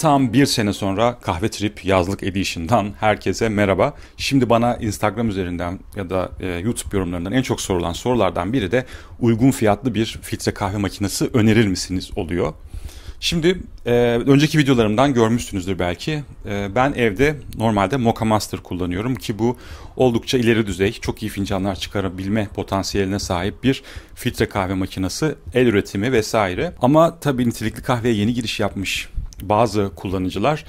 Tam bir sene sonra Kahve Trip yazlık edition'dan herkese merhaba. Şimdi bana Instagram üzerinden ya da e, YouTube yorumlarından en çok sorulan sorulardan biri de uygun fiyatlı bir filtre kahve makinesi önerir misiniz oluyor. Şimdi e, önceki videolarımdan görmüşsünüzdür belki. E, ben evde normalde Mocha Master kullanıyorum ki bu oldukça ileri düzey, çok iyi fincanlar çıkarabilme potansiyeline sahip bir filtre kahve makinesi, el üretimi vesaire. Ama tabii nitelikli kahveye yeni giriş yapmış bazı kullanıcılar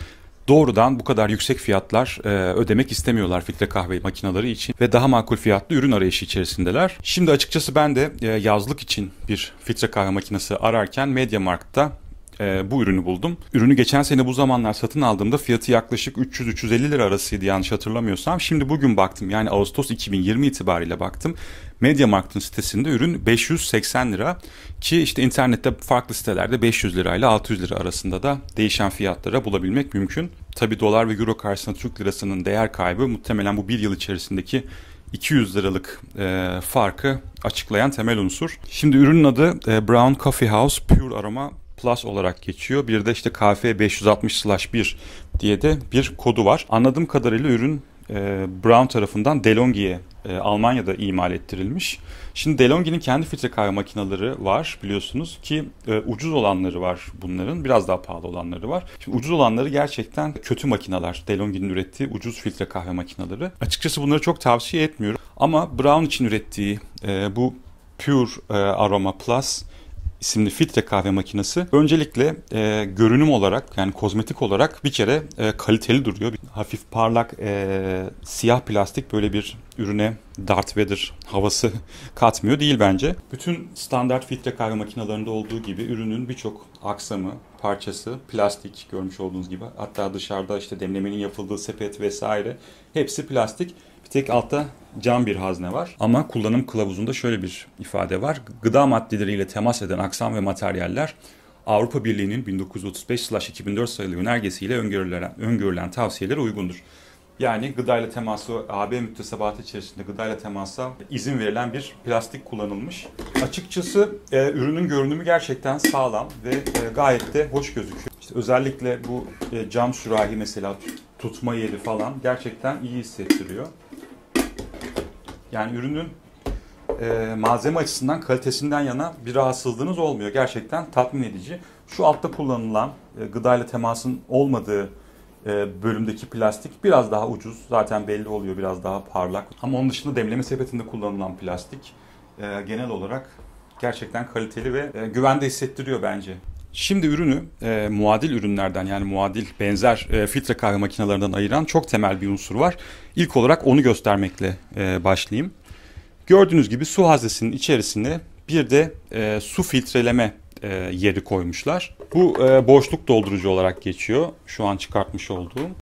doğrudan bu kadar yüksek fiyatlar e, ödemek istemiyorlar filtre kahve makineleri için ve daha makul fiyatlı ürün arayışı içerisindeler. Şimdi açıkçası ben de e, yazlık için bir filtre kahve makinesi ararken MediaMarkt'ta e, bu ürünü buldum. Ürünü geçen sene bu zamanlar satın aldığımda fiyatı yaklaşık 300-350 lira arasıydı yanlış hatırlamıyorsam. Şimdi bugün baktım yani Ağustos 2020 itibariyle baktım. MediaMarkt'ın sitesinde ürün 580 lira ki işte internette farklı sitelerde 500 lirayla 600 lira arasında da değişen fiyatlara bulabilmek mümkün. Tabi dolar ve euro karşısında Türk lirasının değer kaybı muhtemelen bu bir yıl içerisindeki 200 liralık e, farkı açıklayan temel unsur. Şimdi ürünün adı e, Brown Coffee House Pure Aroma Plus olarak geçiyor. Bir de işte KF 560/1 diye de bir kodu var. Anladığım kadarıyla ürün e, Brown tarafından DeLonghi'ye e, Almanya'da imal ettirilmiş. Şimdi DeLonghi'nin kendi filtre kahve makineleri var biliyorsunuz ki e, ucuz olanları var bunların biraz daha pahalı olanları var. Şimdi ucuz olanları gerçekten kötü makineler. DeLonghi'nin ürettiği ucuz filtre kahve makineleri. Açıkçası bunları çok tavsiye etmiyorum. Ama Brown için ürettiği e, bu Pure e, Aroma Plus isimli filtre kahve makinesi öncelikle e, görünüm olarak yani kozmetik olarak bir kere e, kaliteli duruyor. Hafif parlak e, siyah plastik böyle bir ürüne Darth Vader havası katmıyor değil bence. Bütün standart filtre kahve makinelerinde olduğu gibi ürünün birçok aksamı, parçası plastik görmüş olduğunuz gibi. Hatta dışarıda işte demlemenin yapıldığı sepet vesaire hepsi plastik. Tek altta cam bir hazne var. Ama kullanım kılavuzunda şöyle bir ifade var. Gıda maddeleriyle temas eden aksam ve materyaller Avrupa Birliği'nin 1935-2004 sayılı önergesiyle öngörülen, öngörülen tavsiyelere uygundur. Yani gıdayla teması, AB müktesebatı içerisinde gıdayla temasa izin verilen bir plastik kullanılmış. Açıkçası e, ürünün görünümü gerçekten sağlam ve e, gayet de hoş gözüküyor. İşte özellikle bu e, cam sürahi mesela tutma yeri falan gerçekten iyi hissettiriyor. Yani ürünün e, malzeme açısından kalitesinden yana bir rahatsızlığınız olmuyor. Gerçekten tatmin edici. Şu altta kullanılan e, gıdayla temasın olmadığı e, bölümdeki plastik biraz daha ucuz. Zaten belli oluyor biraz daha parlak. Ama onun dışında demleme sepetinde kullanılan plastik e, genel olarak gerçekten kaliteli ve e, güvende hissettiriyor bence. Şimdi ürünü e, muadil ürünlerden yani muadil benzer e, filtre kahve makinelerinden ayıran çok temel bir unsur var. İlk olarak onu göstermekle e, başlayayım. Gördüğünüz gibi su haznesinin içerisine bir de e, su filtreleme e, yeri koymuşlar. Bu e, boşluk doldurucu olarak geçiyor. Şu an çıkartmış olduğum.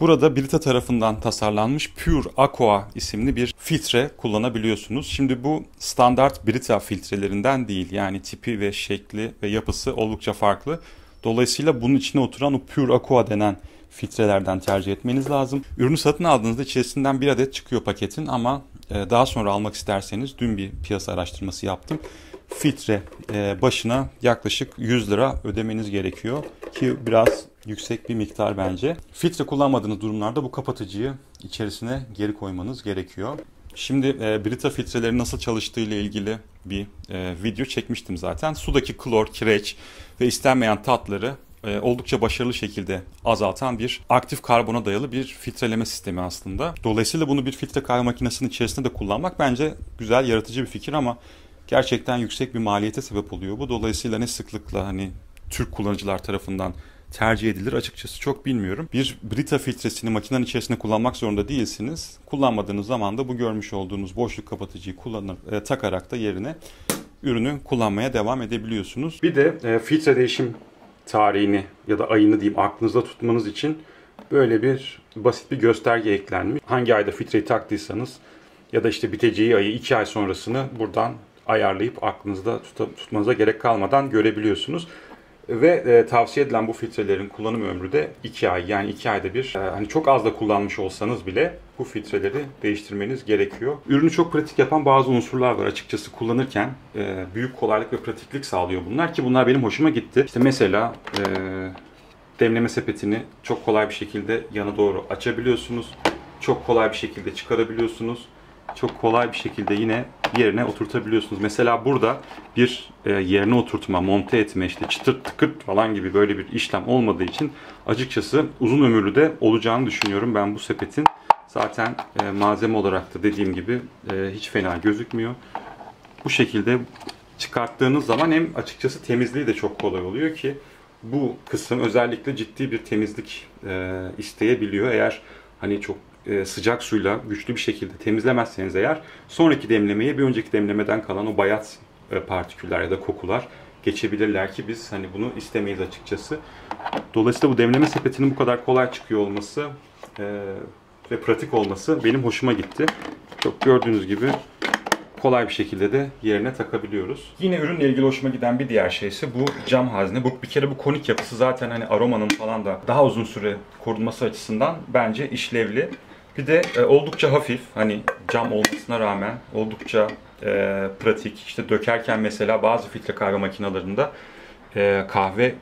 Burada Brita tarafından tasarlanmış Pure Aqua isimli bir filtre kullanabiliyorsunuz. Şimdi bu standart Brita filtrelerinden değil. Yani tipi ve şekli ve yapısı oldukça farklı. Dolayısıyla bunun içine oturan o Pure Aqua denen filtrelerden tercih etmeniz lazım. Ürünü satın aldığınızda içerisinden bir adet çıkıyor paketin ama e, daha sonra almak isterseniz dün bir piyasa araştırması yaptım. Filtre e, başına yaklaşık 100 lira ödemeniz gerekiyor ki biraz yüksek bir miktar bence. Filtre kullanmadığınız durumlarda bu kapatıcıyı içerisine geri koymanız gerekiyor. Şimdi e, Brita filtreleri nasıl çalıştığı ile ilgili bir e, video çekmiştim zaten. Sudaki klor, kireç ve istenmeyen tatları e, oldukça başarılı şekilde azaltan bir aktif karbona dayalı bir filtreleme sistemi aslında. Dolayısıyla bunu bir filtre kahve makinesinin içerisinde de kullanmak bence güzel, yaratıcı bir fikir ama gerçekten yüksek bir maliyete sebep oluyor bu. Dolayısıyla ne sıklıkla hani Türk kullanıcılar tarafından tercih edilir açıkçası çok bilmiyorum. Bir Brita filtresini makinenin içerisinde kullanmak zorunda değilsiniz. Kullanmadığınız zaman da bu görmüş olduğunuz boşluk kapatıcıyı kullanır, e, takarak da yerine ürünü kullanmaya devam edebiliyorsunuz. Bir de e, filtre değişim tarihini ya da ayını diyeyim aklınızda tutmanız için böyle bir basit bir gösterge eklenmiş. Hangi ayda filtreyi taktıysanız ya da işte biteceği ayı 2 ay sonrasını buradan ayarlayıp aklınızda tut tutmanıza gerek kalmadan görebiliyorsunuz. Ve e, tavsiye edilen bu filtrelerin kullanım ömrü de 2 ay. Yani 2 ayda bir. E, hani çok az da kullanmış olsanız bile bu filtreleri değiştirmeniz gerekiyor. Ürünü çok pratik yapan bazı unsurlar var. Açıkçası kullanırken e, büyük kolaylık ve pratiklik sağlıyor bunlar ki bunlar benim hoşuma gitti. İşte mesela e, demleme sepetini çok kolay bir şekilde yana doğru açabiliyorsunuz. Çok kolay bir şekilde çıkarabiliyorsunuz. Çok kolay bir şekilde yine yerine oturtabiliyorsunuz. Mesela burada bir e, yerine oturtma, monte etme, işte çıtır tıkırt falan gibi böyle bir işlem olmadığı için açıkçası uzun ömürlü de olacağını düşünüyorum ben bu sepetin. Zaten e, malzeme olarak da dediğim gibi e, hiç fena gözükmüyor. Bu şekilde çıkarttığınız zaman hem açıkçası temizliği de çok kolay oluyor ki bu kısım özellikle ciddi bir temizlik isteyebiliyor. Eğer hani çok e, sıcak suyla güçlü bir şekilde temizlemezseniz eğer sonraki demlemeye bir önceki demlemeden kalan o bayat e, partiküller ya da kokular geçebilirler ki biz hani bunu istemeyiz açıkçası. Dolayısıyla bu demleme sepetinin bu kadar kolay çıkıyor olması e, ve pratik olması benim hoşuma gitti. Çok gördüğünüz gibi kolay bir şekilde de yerine takabiliyoruz. Yine ürünle ilgili hoşuma giden bir diğer şey ise bu cam hazne. Bu bir kere bu konik yapısı zaten hani aromanın falan da daha uzun süre korunması açısından bence işlevli. Bir de e, oldukça hafif hani cam olmasına rağmen oldukça e, pratik. İşte dökerken mesela bazı filtre kahve makinelerinde e, kahve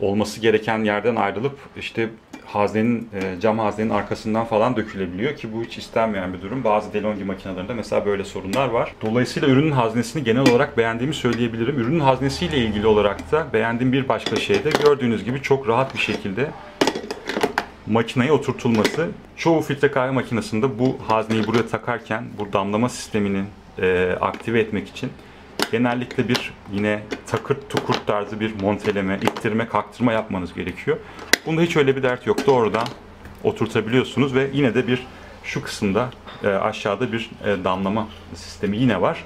olması gereken yerden ayrılıp işte haznenin e, cam haznenin arkasından falan dökülebiliyor ki bu hiç istenmeyen bir durum. Bazı DeLonghi makinelerinde mesela böyle sorunlar var. Dolayısıyla ürünün haznesini genel olarak beğendiğimi söyleyebilirim. Ürünün haznesiyle ilgili olarak da beğendiğim bir başka şey de gördüğünüz gibi çok rahat bir şekilde makineye oturtulması. Çoğu filtre kahve makinesinde bu hazneyi buraya takarken bu damlama sistemini e, aktive etmek için genellikle bir yine takırt tukurt tarzı bir monteleme, ittirme, kaktırma yapmanız gerekiyor. Bunda hiç öyle bir dert yok. Doğrudan oturtabiliyorsunuz ve yine de bir şu kısımda e, aşağıda bir e, damlama sistemi yine var.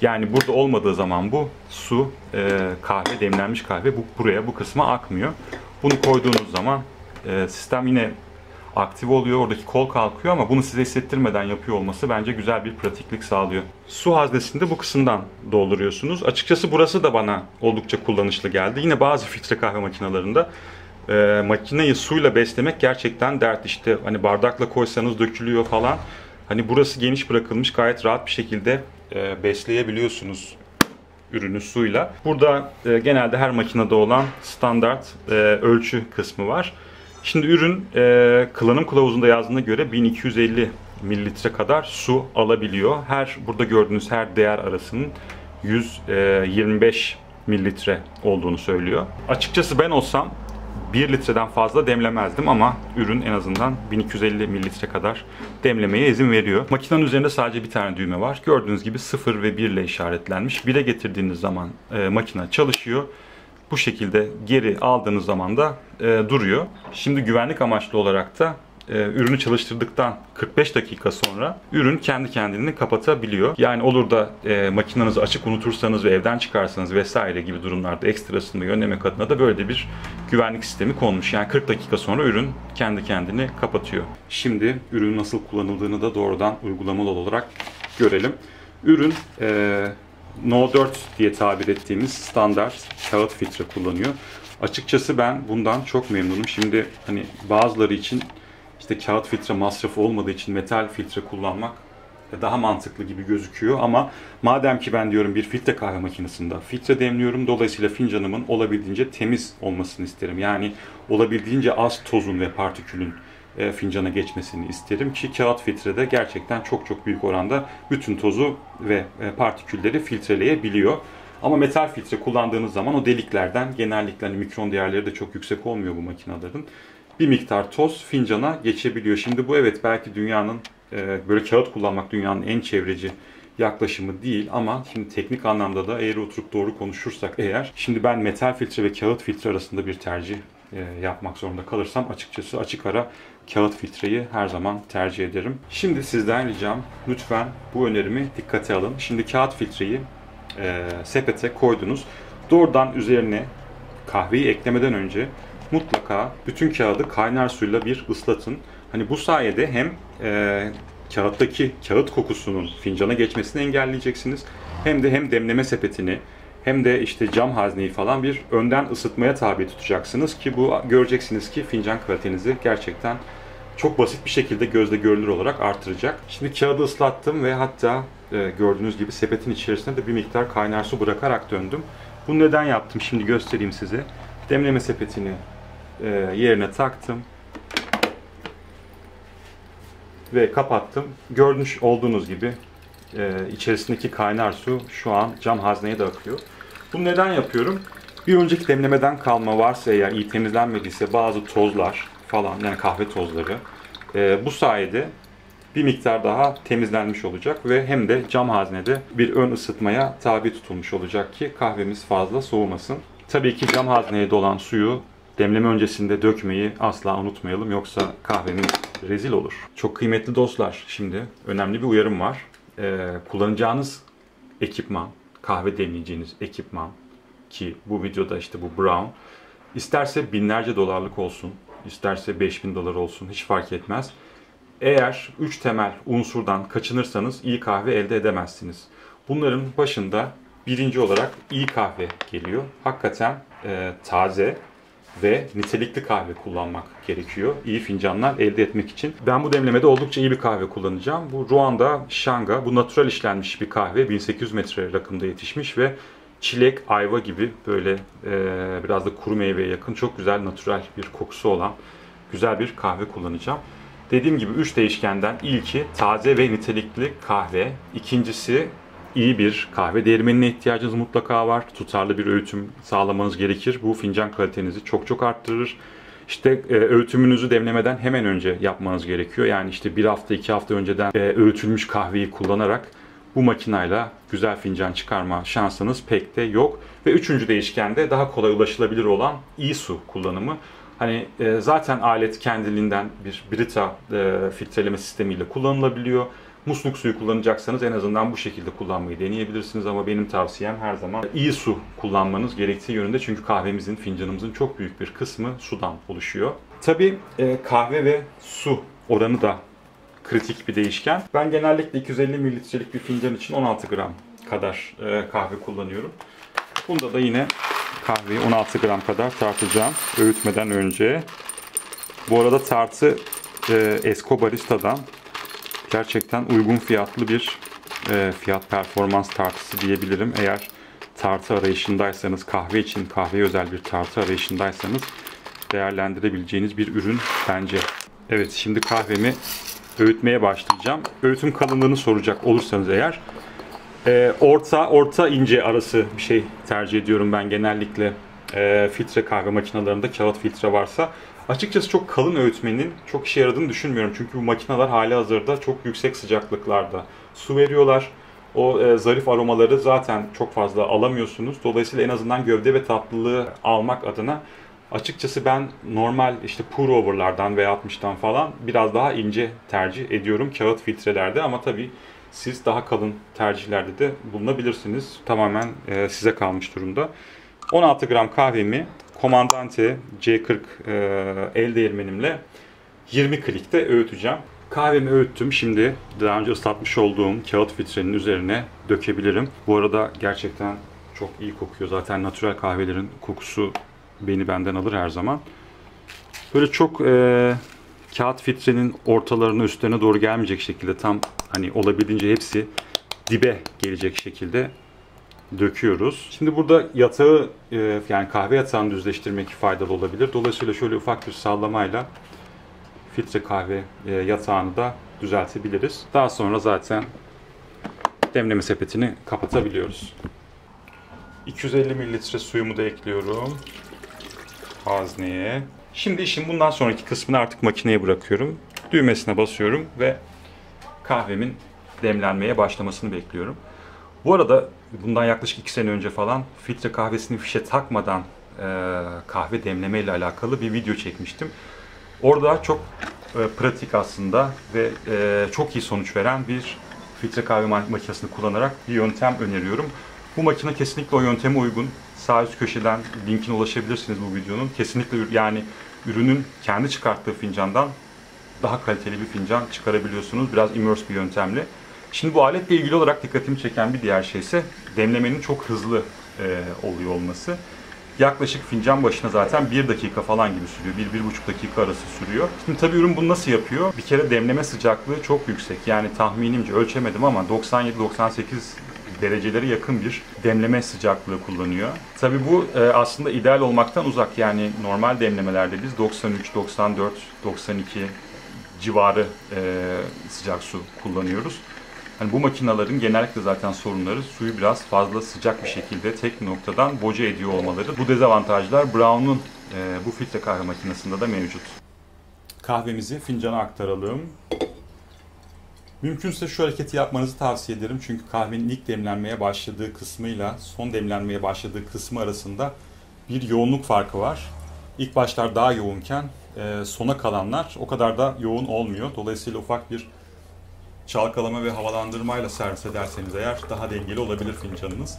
Yani burada olmadığı zaman bu su, e, kahve, demlenmiş kahve bu buraya bu kısma akmıyor. Bunu koyduğunuz zaman e, sistem yine aktif oluyor. Oradaki kol kalkıyor ama bunu size hissettirmeden yapıyor olması bence güzel bir pratiklik sağlıyor. Su haznesini de bu kısımdan dolduruyorsunuz. Açıkçası burası da bana oldukça kullanışlı geldi. Yine bazı filtre kahve makinelerinde e, makineyi suyla beslemek gerçekten dert işte. Hani bardakla koysanız dökülüyor falan. Hani burası geniş bırakılmış gayet rahat bir şekilde e, besleyebiliyorsunuz ürünü suyla. Burada e, genelde her makinede olan standart e, ölçü kısmı var. Şimdi ürün e, kullanım kılavuzunda yazdığına göre 1250 mililitre kadar su alabiliyor. Her burada gördüğünüz her değer arasının 125 e, mililitre olduğunu söylüyor. Açıkçası ben olsam 1 litreden fazla demlemezdim ama ürün en azından 1250 mililitre kadar demlemeye izin veriyor. Makinenin üzerinde sadece bir tane düğme var. Gördüğünüz gibi 0 ve 1 ile işaretlenmiş. 1'e getirdiğiniz zaman e, makine çalışıyor bu şekilde geri aldığınız zaman da e, duruyor. Şimdi güvenlik amaçlı olarak da e, ürünü çalıştırdıktan 45 dakika sonra ürün kendi kendini kapatabiliyor. Yani olur da e, makinenizi açık unutursanız ve evden çıkarsanız vesaire gibi durumlarda ekstrasını önlemek adına da böyle bir güvenlik sistemi konmuş. Yani 40 dakika sonra ürün kendi kendini kapatıyor. Şimdi ürün nasıl kullanıldığını da doğrudan uygulamalı olarak görelim. Ürün e, No 4 diye tabir ettiğimiz standart kağıt filtre kullanıyor. Açıkçası ben bundan çok memnunum. Şimdi hani bazıları için işte kağıt filtre masrafı olmadığı için metal filtre kullanmak daha mantıklı gibi gözüküyor ama madem ki ben diyorum bir filtre kahve makinesinde filtre demliyorum dolayısıyla fincanımın olabildiğince temiz olmasını isterim. Yani olabildiğince az tozun ve partikülün e, fincana geçmesini isterim ki kağıt filtrede gerçekten çok çok büyük oranda bütün tozu ve e, partikülleri filtreleyebiliyor. Ama metal filtre kullandığınız zaman o deliklerden genellikle hani mikron değerleri de çok yüksek olmuyor bu makinelerin. Bir miktar toz fincana geçebiliyor. Şimdi bu evet belki dünyanın e, böyle kağıt kullanmak dünyanın en çevreci yaklaşımı değil ama şimdi teknik anlamda da eğer oturup doğru konuşursak eğer şimdi ben metal filtre ve kağıt filtre arasında bir tercih yapmak zorunda kalırsam açıkçası açık ara kağıt filtreyi her zaman tercih ederim. Şimdi sizden ricam lütfen bu önerimi dikkate alın. Şimdi kağıt filtreyi e, sepete koydunuz. Doğrudan üzerine kahveyi eklemeden önce mutlaka bütün kağıdı kaynar suyla bir ıslatın. Hani bu sayede hem e, kağıttaki kağıt kokusunun fincana geçmesini engelleyeceksiniz hem de hem demleme sepetini hem de işte cam hazneyi falan bir önden ısıtmaya tabi tutacaksınız ki bu göreceksiniz ki fincan kalitenizi gerçekten çok basit bir şekilde gözle görülür olarak artıracak. Şimdi kağıdı ıslattım ve hatta e, gördüğünüz gibi sepetin içerisine de bir miktar kaynar su bırakarak döndüm. Bunu neden yaptım şimdi göstereyim size. Demleme sepetini e, yerine taktım ve kapattım. Görmüş olduğunuz gibi e, içerisindeki kaynar su şu an cam hazneye de akıyor. Bunu neden yapıyorum? Bir önceki demlemeden kalma varsa eğer iyi temizlenmediyse bazı tozlar falan yani kahve tozları e, bu sayede bir miktar daha temizlenmiş olacak ve hem de cam haznede bir ön ısıtmaya tabi tutulmuş olacak ki kahvemiz fazla soğumasın. Tabii ki cam hazneye dolan suyu demleme öncesinde dökmeyi asla unutmayalım yoksa kahvemiz rezil olur. Çok kıymetli dostlar şimdi önemli bir uyarım var. Ee, kullanacağınız ekipman, kahve demleyeceğiniz ekipman ki bu videoda işte bu brown isterse binlerce dolarlık olsun, isterse 5000 dolar olsun hiç fark etmez. Eğer 3 temel unsurdan kaçınırsanız iyi kahve elde edemezsiniz. Bunların başında birinci olarak iyi kahve geliyor. Hakikaten e, taze ve nitelikli kahve kullanmak gerekiyor. İyi fincanlar elde etmek için. Ben bu demlemede oldukça iyi bir kahve kullanacağım. Bu Ruanda Shanga. Bu natural işlenmiş bir kahve. 1800 metre rakımda yetişmiş ve çilek, ayva gibi böyle e, biraz da kuru meyveye yakın çok güzel natural bir kokusu olan güzel bir kahve kullanacağım. Dediğim gibi 3 değişkenden ilki taze ve nitelikli kahve. İkincisi iyi bir kahve değirmenine ihtiyacınız mutlaka var. Tutarlı bir öğütüm sağlamanız gerekir. Bu fincan kalitenizi çok çok arttırır. İşte e, öğütümünüzü demlemeden hemen önce yapmanız gerekiyor. Yani işte bir hafta iki hafta önceden e, öğütülmüş kahveyi kullanarak bu makinayla güzel fincan çıkarma şansınız pek de yok. Ve üçüncü değişkende daha kolay ulaşılabilir olan iyi su kullanımı. Hani e, zaten alet kendiliğinden bir Brita e, filtreleme sistemiyle kullanılabiliyor. Musluk suyu kullanacaksanız en azından bu şekilde kullanmayı deneyebilirsiniz ama benim tavsiyem her zaman iyi su kullanmanız gerektiği yönünde çünkü kahvemizin, fincanımızın çok büyük bir kısmı sudan oluşuyor. Tabii e, kahve ve su oranı da kritik bir değişken. Ben genellikle 250 mililitrelik bir fincan için 16 gram kadar e, kahve kullanıyorum. Bunda da yine kahveyi 16 gram kadar tartacağım öğütmeden önce. Bu arada tartı e, Escobarista'dan gerçekten uygun fiyatlı bir e, fiyat performans tartısı diyebilirim. Eğer tartı arayışındaysanız, kahve için kahve özel bir tartı arayışındaysanız değerlendirebileceğiniz bir ürün bence. Evet şimdi kahvemi öğütmeye başlayacağım. Öğütüm kalınlığını soracak olursanız eğer e, orta orta ince arası bir şey tercih ediyorum ben genellikle e, filtre kahve makinelerinde kağıt filtre varsa. Açıkçası çok kalın öğütmenin çok işe yaradığını düşünmüyorum. Çünkü bu makineler hali hazırda çok yüksek sıcaklıklarda su veriyorlar. O e, zarif aromaları zaten çok fazla alamıyorsunuz. Dolayısıyla en azından gövde ve tatlılığı almak adına açıkçası ben normal işte pour over'lardan veya 60'tan falan biraz daha ince tercih ediyorum kağıt filtrelerde ama tabii siz daha kalın tercihlerde de bulunabilirsiniz. Tamamen e, size kalmış durumda. 16 gram kahvemi Comandante C40 e, el değirmenimle 20 klikte öğüteceğim. Kahvemi öğüttüm. Şimdi daha önce ıslatmış olduğum kağıt filtrenin üzerine dökebilirim. Bu arada gerçekten çok iyi kokuyor. Zaten natürel kahvelerin kokusu beni benden alır her zaman. Böyle çok e, kağıt filtrenin ortalarına üstlerine doğru gelmeyecek şekilde tam hani olabildiğince hepsi dibe gelecek şekilde döküyoruz. Şimdi burada yatağı e, yani kahve yatağını düzleştirmek faydalı olabilir. Dolayısıyla şöyle ufak bir sallamayla filtre kahve e, yatağını da düzeltebiliriz. Daha sonra zaten demleme sepetini kapatabiliyoruz. 250 mililitre suyumu da ekliyorum hazneye. Şimdi işin bundan sonraki kısmını artık makineye bırakıyorum. Düğmesine basıyorum ve kahvemin demlenmeye başlamasını bekliyorum. Bu arada bundan yaklaşık 2 sene önce falan filtre kahvesini fişe takmadan e, kahve demleme ile alakalı bir video çekmiştim. Orada çok e, pratik aslında ve e, çok iyi sonuç veren bir filtre kahve makinesini kullanarak bir yöntem öneriyorum. Bu makine kesinlikle o yönteme uygun. Sağ üst köşeden linkine ulaşabilirsiniz bu videonun. Kesinlikle yani ürünün kendi çıkarttığı fincandan daha kaliteli bir fincan çıkarabiliyorsunuz. Biraz immerse bir yöntemle. Şimdi bu aletle ilgili olarak dikkatimi çeken bir diğer şey ise demlemenin çok hızlı e, oluyor olması. Yaklaşık fincan başına zaten bir dakika falan gibi sürüyor. bir bir buçuk dakika arası sürüyor. Şimdi tabii ürün bunu nasıl yapıyor? Bir kere demleme sıcaklığı çok yüksek. Yani tahminimce ölçemedim ama 97-98 dereceleri yakın bir demleme sıcaklığı kullanıyor. Tabii bu e, aslında ideal olmaktan uzak. Yani normal demlemelerde biz 93, 94, 92 civarı e, sıcak su kullanıyoruz. Hani bu makinaların genellikle zaten sorunları suyu biraz fazla sıcak bir şekilde tek noktadan boca ediyor olmaları. Bu dezavantajlar Brown'un e, bu filtre kahve makinesinde de mevcut. Kahvemizi fincana aktaralım. Mümkünse şu hareketi yapmanızı tavsiye ederim. Çünkü kahvenin ilk demlenmeye başladığı kısmıyla son demlenmeye başladığı kısmı arasında bir yoğunluk farkı var. İlk başlar daha yoğunken e, sona kalanlar o kadar da yoğun olmuyor. Dolayısıyla ufak bir çalkalama ve havalandırmayla servis ederseniz eğer daha dengeli olabilir fincanınız.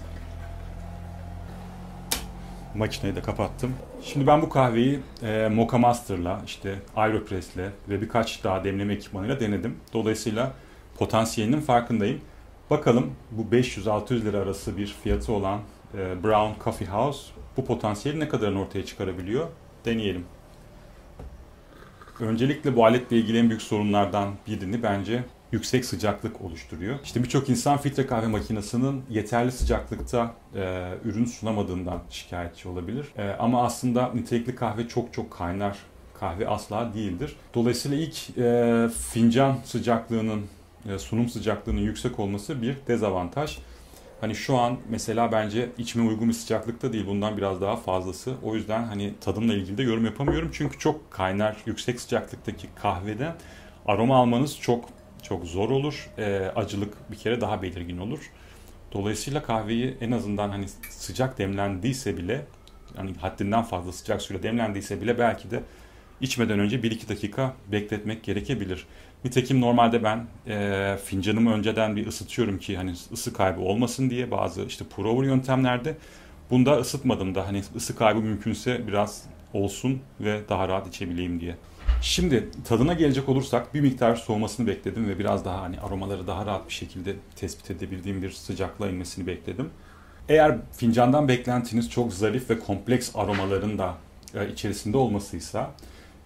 Makineyi de kapattım. Şimdi ben bu kahveyi e, Mocha Master'la, işte Aeropress'le ve birkaç daha demleme ekipmanıyla denedim. Dolayısıyla potansiyelinin farkındayım. Bakalım bu 500-600 lira arası bir fiyatı olan e, Brown Coffee House bu potansiyeli ne kadarını ortaya çıkarabiliyor? Deneyelim. Öncelikle bu aletle ilgili en büyük sorunlardan birini bence yüksek sıcaklık oluşturuyor. İşte birçok insan filtre kahve makinesinin yeterli sıcaklıkta e, ürün sunamadığından şikayetçi olabilir. E, ama aslında nitelikli kahve çok çok kaynar kahve asla değildir. Dolayısıyla ilk e, fincan sıcaklığının, e, sunum sıcaklığının yüksek olması bir dezavantaj. Hani şu an mesela bence içime uygun bir sıcaklıkta değil. Bundan biraz daha fazlası. O yüzden hani tadımla ilgili de yorum yapamıyorum. Çünkü çok kaynar, yüksek sıcaklıktaki kahvede aroma almanız çok çok zor olur. E, acılık bir kere daha belirgin olur. Dolayısıyla kahveyi en azından hani sıcak demlendiyse bile hani haddinden fazla sıcak suyla demlendiyse bile belki de içmeden önce 1-2 dakika bekletmek gerekebilir. Nitekim normalde ben e, fincanımı önceden bir ısıtıyorum ki hani ısı kaybı olmasın diye bazı işte pour over yöntemlerde bunda ısıtmadım da hani ısı kaybı mümkünse biraz olsun ve daha rahat içebileyim diye. Şimdi tadına gelecek olursak bir miktar soğumasını bekledim ve biraz daha hani aromaları daha rahat bir şekilde tespit edebildiğim bir sıcaklığa inmesini bekledim. Eğer fincandan beklentiniz çok zarif ve kompleks aromaların da e, içerisinde olmasıysa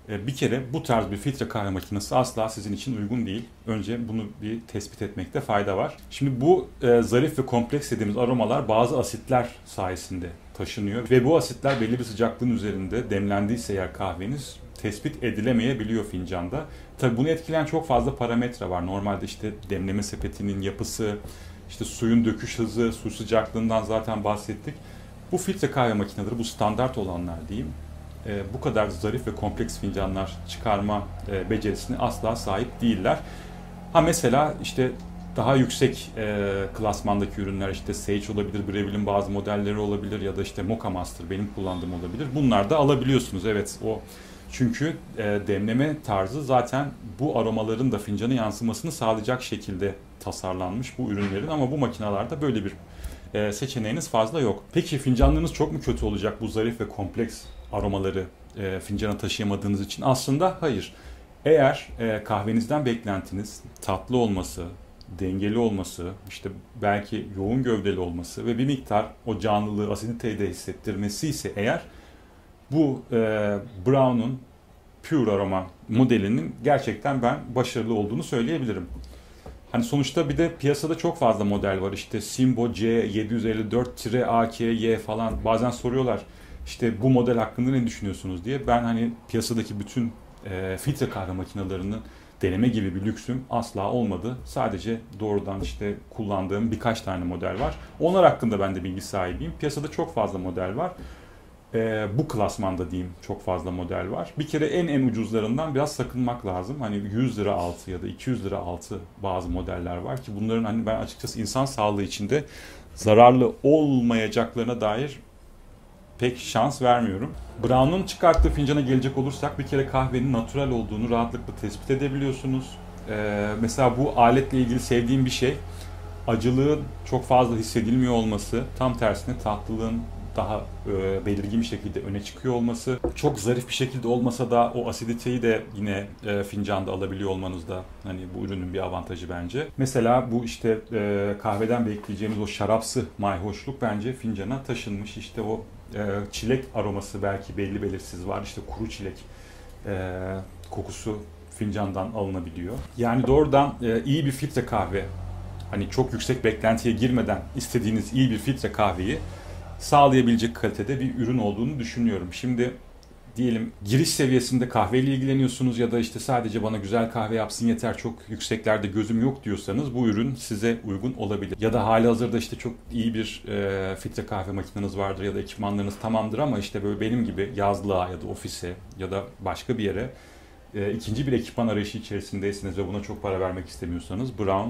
e, bir kere bu tarz bir filtre kahve makinesi asla sizin için uygun değil. Önce bunu bir tespit etmekte fayda var. Şimdi bu e, zarif ve kompleks dediğimiz aromalar bazı asitler sayesinde taşınıyor ve bu asitler belli bir sıcaklığın üzerinde demlendiyse eğer kahveniz tespit edilemeyebiliyor fincanda. Tabii bunu etkileyen çok fazla parametre var. Normalde işte demleme sepetinin yapısı, işte suyun döküş hızı, su sıcaklığından zaten bahsettik. Bu filtre kahve makineleri, bu standart olanlar diyeyim, e, bu kadar zarif ve kompleks fincanlar çıkarma e, becerisine asla sahip değiller. Ha mesela işte daha yüksek e, klasmandaki ürünler işte Sage olabilir, Breville'in bazı modelleri olabilir ya da işte Mocha Master benim kullandığım olabilir. Bunlar da alabiliyorsunuz. Evet o çünkü e, demleme tarzı zaten bu aromaların da fincana yansımasını sağlayacak şekilde tasarlanmış bu ürünlerin ama bu makinalarda böyle bir e, seçeneğiniz fazla yok. Peki fincanlarınız çok mu kötü olacak bu zarif ve kompleks aromaları e, fincana taşıyamadığınız için? Aslında hayır. Eğer e, kahvenizden beklentiniz tatlı olması, dengeli olması, işte belki yoğun gövdeli olması ve bir miktar o canlılığı asiditeyi de hissettirmesi ise eğer bu e, Brown'un Pure Aroma modelinin gerçekten ben başarılı olduğunu söyleyebilirim. Hani sonuçta bir de piyasada çok fazla model var. İşte Simbo C754-AKY falan bazen soruyorlar. İşte bu model hakkında ne düşünüyorsunuz diye. Ben hani piyasadaki bütün e, filtre kahve makinelerinin deneme gibi bir lüksüm asla olmadı. Sadece doğrudan işte kullandığım birkaç tane model var. Onlar hakkında ben de bilgi sahibiyim. Piyasada çok fazla model var e, bu klasmanda diyeyim çok fazla model var. Bir kere en en ucuzlarından biraz sakınmak lazım. Hani 100 lira altı ya da 200 lira altı bazı modeller var ki bunların hani ben açıkçası insan sağlığı içinde zararlı olmayacaklarına dair pek şans vermiyorum. Brown'un çıkarttığı fincana gelecek olursak bir kere kahvenin natural olduğunu rahatlıkla tespit edebiliyorsunuz. Ee, mesela bu aletle ilgili sevdiğim bir şey acılığın çok fazla hissedilmiyor olması tam tersine tatlılığın daha e, belirgin bir şekilde öne çıkıyor olması. Çok zarif bir şekilde olmasa da o asiditeyi de yine e, fincanda alabiliyor olmanız da hani bu ürünün bir avantajı bence. Mesela bu işte e, kahveden bekleyeceğimiz o şarapsı mayhoşluk bence fincana taşınmış. İşte o e, çilek aroması belki belli belirsiz var. İşte kuru çilek e, kokusu fincandan alınabiliyor. Yani doğrudan e, iyi bir filtre kahve hani çok yüksek beklentiye girmeden istediğiniz iyi bir filtre kahveyi sağlayabilecek kalitede bir ürün olduğunu düşünüyorum. Şimdi diyelim giriş seviyesinde kahveyle ilgileniyorsunuz ya da işte sadece bana güzel kahve yapsın yeter çok yükseklerde gözüm yok diyorsanız bu ürün size uygun olabilir. Ya da hali hazırda işte çok iyi bir e, filtre kahve makineniz vardır ya da ekipmanlarınız tamamdır ama işte böyle benim gibi yazlığa ya da ofise ya da başka bir yere e, ikinci bir ekipman arayışı içerisindeyseniz ve buna çok para vermek istemiyorsanız Brown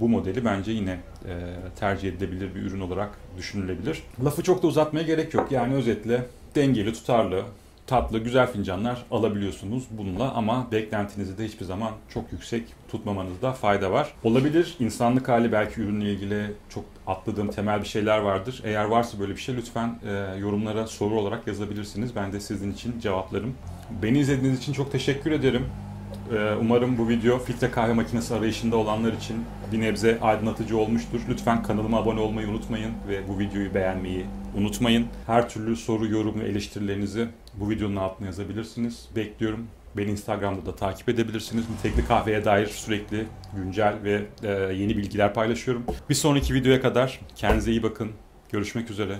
bu modeli bence yine e, tercih edilebilir bir ürün olarak düşünülebilir. Lafı çok da uzatmaya gerek yok. Yani özetle dengeli, tutarlı, tatlı, güzel fincanlar alabiliyorsunuz bununla ama beklentinizi de hiçbir zaman çok yüksek tutmamanızda fayda var. Olabilir insanlık hali belki ürünle ilgili çok atladığım temel bir şeyler vardır. Eğer varsa böyle bir şey lütfen e, yorumlara soru olarak yazabilirsiniz. Ben de sizin için cevaplarım. Beni izlediğiniz için çok teşekkür ederim. E, umarım bu video filtre kahve makinesi arayışında olanlar için bir nebze aydınlatıcı olmuştur. Lütfen kanalıma abone olmayı unutmayın ve bu videoyu beğenmeyi unutmayın. Her türlü soru, yorum ve eleştirilerinizi bu videonun altına yazabilirsiniz. Bekliyorum. Beni Instagram'da da takip edebilirsiniz. Nitelikli kahveye dair sürekli güncel ve e, yeni bilgiler paylaşıyorum. Bir sonraki videoya kadar kendinize iyi bakın. Görüşmek üzere.